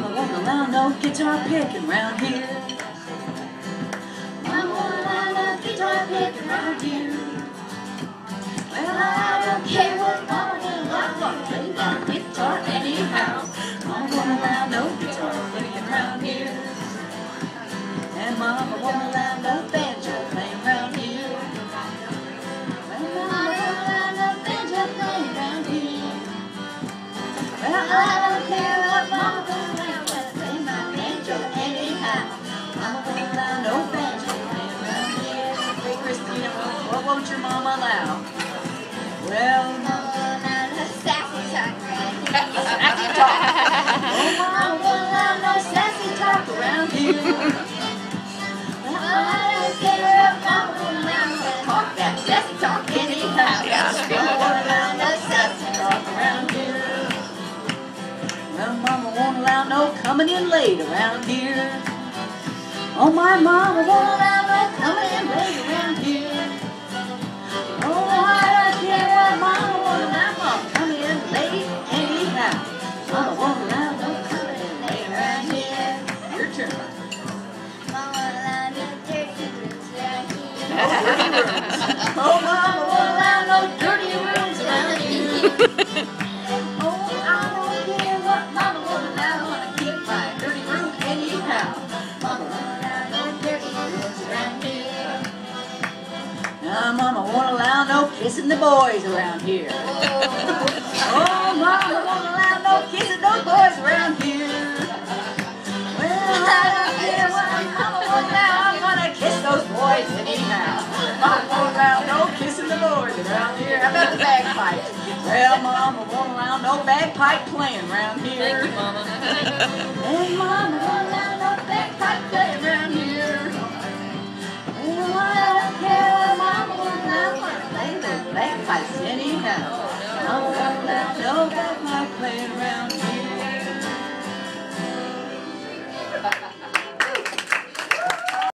mama won't allow no guitar picking round here. Guitar picking here. Well, I don't care what mama will no here. Hey, Christina, what won't your mama allow? Well, mama won't allow no sassy talk. Sassy talk. Oh, won't allow no sassy talk around here. I don't care if mama won't talk that sassy talk anyhow. Yeah. Well, mama won't allow no coming in late around here. Oh, my mama won't allow no coming in late around here. Oh, oh I don't care what mama won't allow no coming in late anyhow. Mama won't allow no coming in late around here. Your turn. Mama won't allow no dirty rooms around here. Oh, mama won't allow no dirty rooms around here. Now, mama won't allow no kissing the boys around here. Oh, mama won't allow no kissing those boys around here. Well, I don't care what mama won't allow. I'm gonna kiss those boys anyhow. Mama won't allow no kissing the boys around here. How about the bagpipes? Well, mama won't allow no bagpipe playing around here. Thank you, Mama. And mama won't allow no bagpipe playing around here.